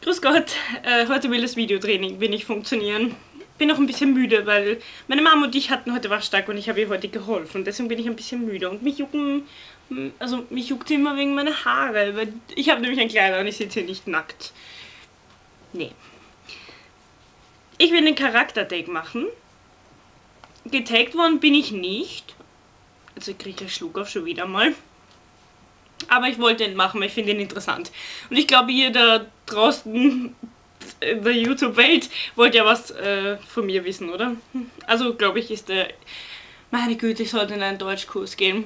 Grüß Gott, äh, heute will das Videotraining wenig funktionieren. Bin noch ein bisschen müde, weil meine Mama und ich hatten heute Waschtag und ich habe ihr heute geholfen. Deswegen bin ich ein bisschen müde und mich jucken, also mich juckt immer wegen meiner Haare, weil ich habe nämlich ein Kleider und ich sitze hier nicht nackt. Nee. Ich will einen Charakter-Tag machen. Getaggt worden bin ich nicht. Also kriege ich einen Schluck auf schon wieder mal. Aber ich wollte ihn machen, weil ich finde ihn interessant. Und ich glaube, da draußen in der YouTube-Welt wollt ja was äh, von mir wissen, oder? Also glaube ich, ist der... Meine Güte, ich sollte in einen Deutschkurs gehen.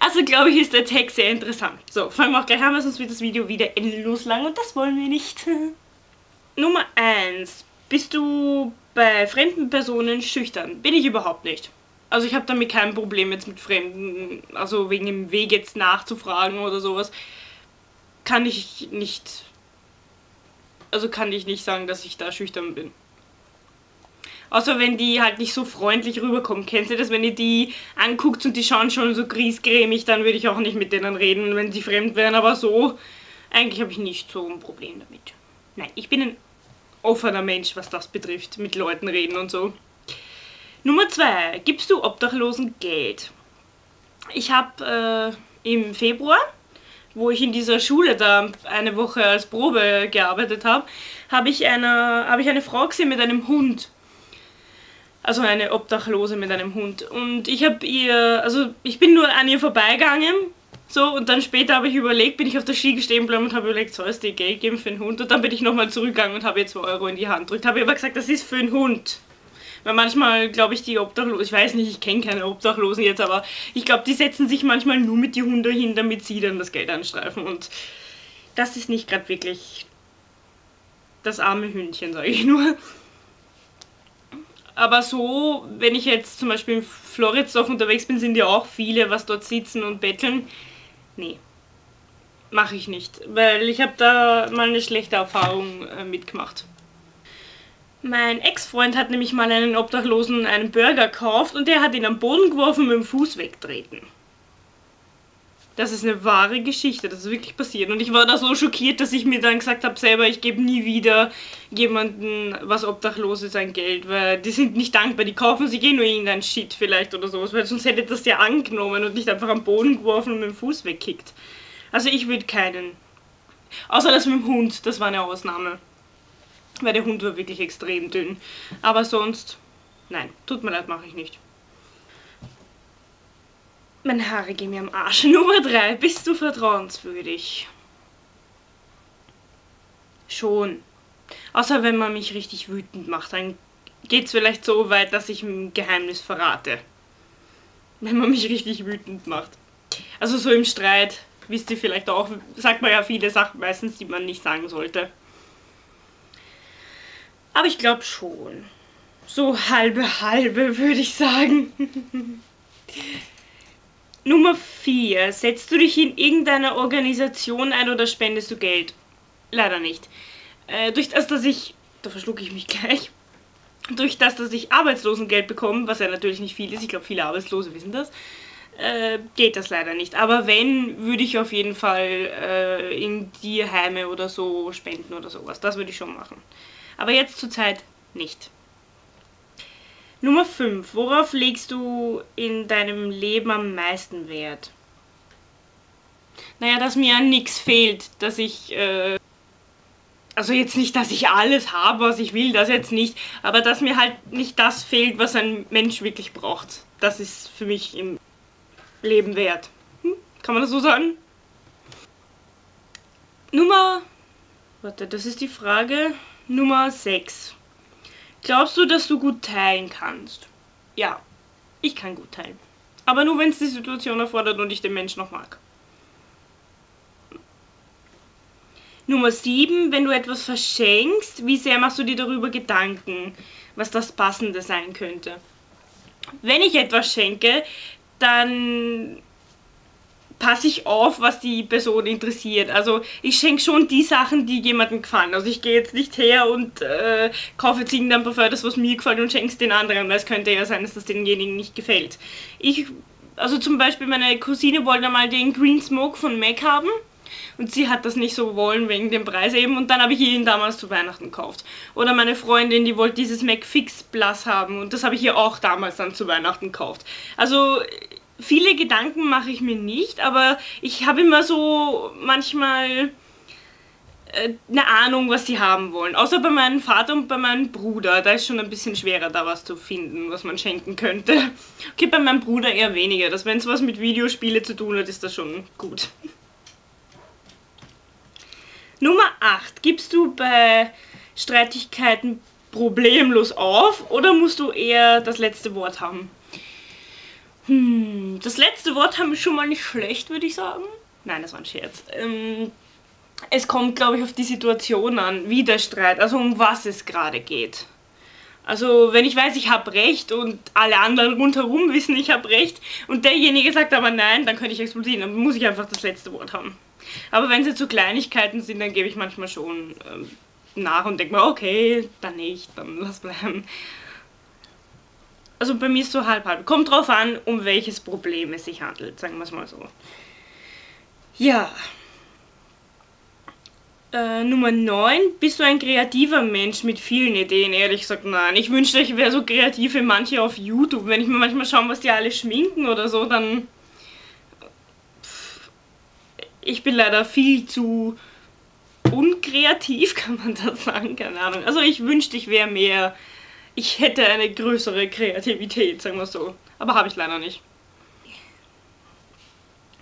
Also glaube ich, ist der Text sehr interessant. So, fangen wir auch gleich an, sonst wird das Video wieder endlos lang und das wollen wir nicht. Nummer 1. Bist du bei fremden Personen schüchtern? Bin ich überhaupt nicht. Also ich habe damit kein Problem jetzt mit Fremden, also wegen dem Weg jetzt nachzufragen oder sowas. Kann ich nicht, also kann ich nicht sagen, dass ich da schüchtern bin. Außer wenn die halt nicht so freundlich rüberkommen. Kennst du das, wenn ihr die anguckt und die schauen schon so griesgrämig, dann würde ich auch nicht mit denen reden, wenn sie fremd wären. Aber so, eigentlich habe ich nicht so ein Problem damit. Nein, ich bin ein offener Mensch, was das betrifft, mit Leuten reden und so. Nummer zwei, gibst du Obdachlosen Geld? Ich habe äh, im Februar, wo ich in dieser Schule da eine Woche als Probe gearbeitet habe, habe ich, eine, hab ich eine Frau gesehen mit einem Hund. Also eine Obdachlose mit einem Hund. Und ich habe ihr, also ich bin nur an ihr vorbeigegangen. So, und dann später habe ich überlegt, bin ich auf der Ski stehen geblieben und habe überlegt, soll es dir Geld geben für einen Hund? Und dann bin ich nochmal zurückgegangen und habe ihr 2 Euro in die Hand gedrückt. Habe aber gesagt, das ist für einen Hund. Weil manchmal, glaube ich, die Obdachlosen, ich weiß nicht, ich kenne keine Obdachlosen jetzt, aber ich glaube, die setzen sich manchmal nur mit die Hunde hin, damit sie dann das Geld anstreifen. Und das ist nicht gerade wirklich das arme Hündchen, sage ich nur. Aber so, wenn ich jetzt zum Beispiel in Floridsdorf unterwegs bin, sind ja auch viele, was dort sitzen und betteln. Nee, mache ich nicht, weil ich habe da mal eine schlechte Erfahrung äh, mitgemacht. Mein Ex-Freund hat nämlich mal einen Obdachlosen einen Burger gekauft und der hat ihn am Boden geworfen und mit dem Fuß wegtreten. Das ist eine wahre Geschichte, das ist wirklich passiert. Und ich war da so schockiert, dass ich mir dann gesagt habe, selber, ich gebe nie wieder jemanden was Obdachloses ein Geld, weil die sind nicht dankbar, die kaufen sich eh nur irgendein Shit vielleicht oder sowas, weil sonst hätte das ja angenommen und nicht einfach am Boden geworfen und mit dem Fuß wegkickt. Also ich würde keinen. Außer das mit dem Hund, das war eine Ausnahme. Weil der Hund war wirklich extrem dünn. Aber sonst, nein, tut mir leid, mache ich nicht. Meine Haare gehen mir am Arsch. Nummer 3. Bist du vertrauenswürdig? Schon. Außer wenn man mich richtig wütend macht, dann geht es vielleicht so weit, dass ich ein Geheimnis verrate. Wenn man mich richtig wütend macht. Also so im Streit, wisst ihr vielleicht auch, sagt man ja viele Sachen meistens, die man nicht sagen sollte. Aber ich glaube schon. So halbe halbe, würde ich sagen. Nummer 4. Setzt du dich in irgendeiner Organisation ein oder spendest du Geld? Leider nicht. Äh, durch das, dass ich... Da verschlucke ich mich gleich. Durch das, dass ich Arbeitslosengeld bekomme, was ja natürlich nicht viel ist, ich glaube viele Arbeitslose wissen das, äh, geht das leider nicht. Aber wenn, würde ich auf jeden Fall äh, in Tierheime oder so spenden oder sowas. Das würde ich schon machen. Aber jetzt zurzeit nicht. Nummer 5. Worauf legst du in deinem Leben am meisten Wert? Naja, dass mir an nichts fehlt, dass ich, äh, also jetzt nicht, dass ich alles habe, was ich will, das jetzt nicht, aber dass mir halt nicht das fehlt, was ein Mensch wirklich braucht. Das ist für mich im Leben wert. Hm? Kann man das so sagen? Nummer, warte, das ist die Frage. Nummer 6. Glaubst du, dass du gut teilen kannst? Ja, ich kann gut teilen. Aber nur, wenn es die Situation erfordert und ich den Menschen noch mag. Nummer 7. Wenn du etwas verschenkst, wie sehr machst du dir darüber Gedanken, was das Passende sein könnte? Wenn ich etwas schenke, dann passe ich auf, was die Person interessiert. Also ich schenke schon die Sachen, die jemandem gefallen. Also ich gehe jetzt nicht her und äh, kaufe jetzt irgendein Parfum, das was mir gefällt und schenke es den anderen, weil es könnte ja sein, dass das denjenigen nicht gefällt. Ich, also zum Beispiel meine Cousine wollte mal den Green Smoke von MAC haben Und sie hat das nicht so wollen wegen dem Preis eben und dann habe ich ihn damals zu Weihnachten gekauft. Oder meine Freundin, die wollte dieses McFix Plus haben und das habe ich ihr auch damals dann zu Weihnachten gekauft. Also viele Gedanken mache ich mir nicht, aber ich habe immer so manchmal äh, eine Ahnung, was sie haben wollen. Außer bei meinem Vater und bei meinem Bruder. Da ist schon ein bisschen schwerer, da was zu finden, was man schenken könnte. Okay, bei meinem Bruder eher weniger. Dass wenn es was mit Videospiele zu tun hat, ist das schon gut. Nummer 8. Gibst du bei Streitigkeiten problemlos auf oder musst du eher das letzte Wort haben? Hm, das letzte Wort haben wir schon mal nicht schlecht, würde ich sagen. Nein, das war ein Scherz. Ähm, es kommt, glaube ich, auf die Situation an, wie der Streit, also um was es gerade geht. Also wenn ich weiß, ich habe recht und alle anderen rundherum wissen, ich habe recht und derjenige sagt aber nein, dann könnte ich explodieren, dann muss ich einfach das letzte Wort haben. Aber wenn sie zu Kleinigkeiten sind, dann gebe ich manchmal schon ähm, nach und denke mir, okay, dann nicht, dann lass bleiben. Also bei mir ist so halb halb. Kommt drauf an, um welches Problem es sich handelt, sagen wir es mal so. Ja. Äh, Nummer 9. Bist du ein kreativer Mensch mit vielen Ideen? Ehrlich gesagt, nein. Ich wünschte, ich wäre so kreativ wie manche auf YouTube. Wenn ich mir manchmal schaue, was die alle schminken oder so, dann... Ich bin leider viel zu unkreativ, kann man das sagen? Keine Ahnung. Also ich wünschte, ich wäre mehr... Ich hätte eine größere Kreativität, sagen wir so. Aber habe ich leider nicht.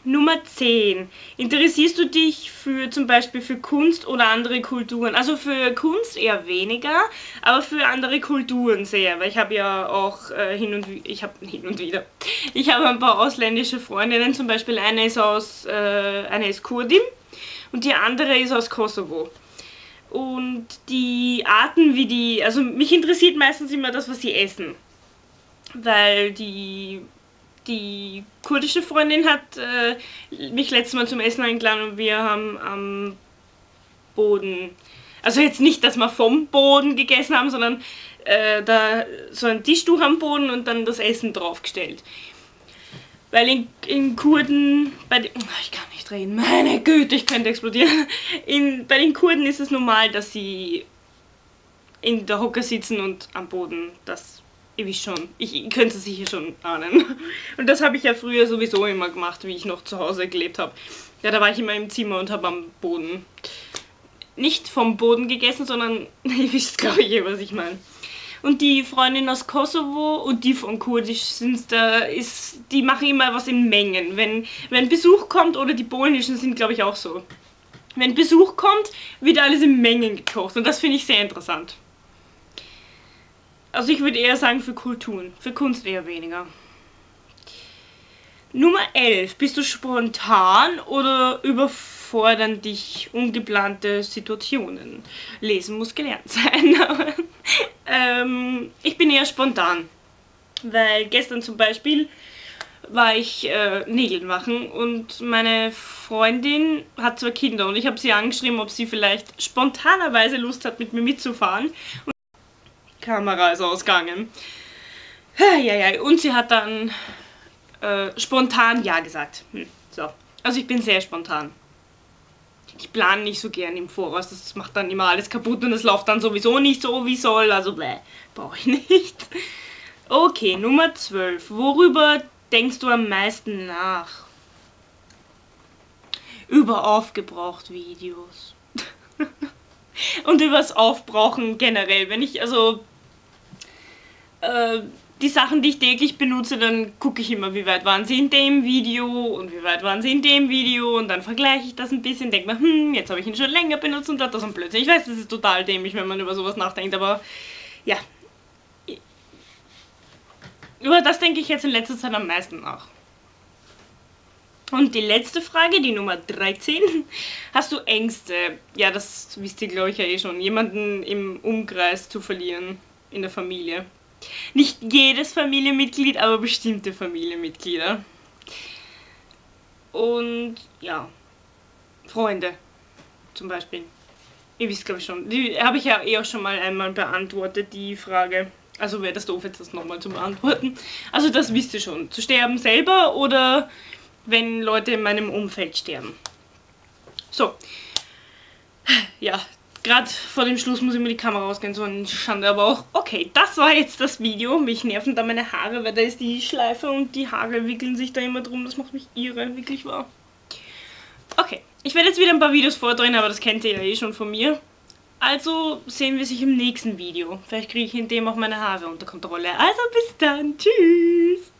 Nummer 10. Interessierst du dich für zum Beispiel für Kunst oder andere Kulturen? Also für Kunst eher weniger, aber für andere Kulturen sehr, weil ich habe ja auch äh, hin und ich habe hin und wieder. Ich habe ein paar ausländische Freundinnen, zum Beispiel eine ist aus äh, eine ist Kurdin und die andere ist aus Kosovo. Und die Arten, wie die, also mich interessiert meistens immer das, was sie essen, weil die die kurdische Freundin hat äh, mich letztes Mal zum Essen eingeladen und wir haben am Boden, also jetzt nicht, dass wir vom Boden gegessen haben, sondern äh, da so ein Tischtuch am Boden und dann das Essen draufgestellt. Weil in, in Kurden, bei den, oh, ich kann reden, meine Güte, ich könnte explodieren. In, bei den Kurden ist es normal, dass sie in der Hocke sitzen und am Boden das wisst schon, ich könnte es sicher schon ahnen. Und das habe ich ja früher sowieso immer gemacht, wie ich noch zu Hause gelebt habe. Ja, da war ich immer im Zimmer und habe am Boden nicht vom Boden gegessen, sondern ihr wisst, glaube ich, eh, was ich meine. Und die Freundin aus Kosovo und die von Kurdisch sind da, ist, die machen immer was in Mengen. Wenn, wenn Besuch kommt, oder die polnischen sind, glaube ich, auch so. Wenn Besuch kommt, wird alles in Mengen gekocht. Und das finde ich sehr interessant. Also ich würde eher sagen für Kulturen, für Kunst eher weniger. Nummer 11. Bist du spontan oder überfordern dich ungeplante Situationen? Lesen muss gelernt sein. Ähm, ich bin eher spontan. Weil gestern zum Beispiel war ich äh, Nägel machen und meine Freundin hat zwei Kinder und ich habe sie angeschrieben, ob sie vielleicht spontanerweise Lust hat, mit mir mitzufahren. Kamera ist ausgegangen. Und sie hat dann äh, spontan Ja gesagt. Hm, so. Also ich bin sehr spontan. Ich plane nicht so gern im Voraus, das macht dann immer alles kaputt und es läuft dann sowieso nicht so wie soll, also bläh, brauche ich nicht. Okay, Nummer 12. Worüber denkst du am meisten nach? Über aufgebraucht Videos. und übers Aufbrauchen generell. Wenn ich, also äh, die Sachen, die ich täglich benutze, dann gucke ich immer, wie weit waren sie in dem Video und wie weit waren sie in dem Video und dann vergleiche ich das ein bisschen, denke mir, hm, jetzt habe ich ihn schon länger benutzt und das und Blödsinn. Ich weiß, das ist total dämlich, wenn man über sowas nachdenkt, aber ja. Über das denke ich jetzt in letzter Zeit am meisten nach. Und die letzte Frage, die Nummer 13. Hast du Ängste? Ja, das wisst ihr, glaube ich, ja eh schon. Jemanden im Umkreis zu verlieren in der Familie. Nicht jedes Familienmitglied, aber bestimmte Familienmitglieder. Und ja, Freunde zum Beispiel. Ihr wisst glaube ich schon. Die habe ich ja eh auch schon mal einmal beantwortet, die Frage. Also wäre das doof, jetzt das nochmal zu beantworten. Also das wisst ihr schon. Zu sterben selber oder wenn Leute in meinem Umfeld sterben. So. Ja, gerade vor dem Schluss muss ich mir die Kamera rausgehen, so ein Schande, aber auch, okay, das war jetzt das Video. Mich nerven da meine Haare, weil da ist die Schleife und die Haare wickeln sich da immer drum. Das macht mich irre, wirklich wahr. Okay, ich werde jetzt wieder ein paar Videos vordrehen, aber das kennt ihr ja eh schon von mir. Also sehen wir sich im nächsten Video. Vielleicht kriege ich in dem auch meine Haare unter Kontrolle. Also bis dann, tschüss!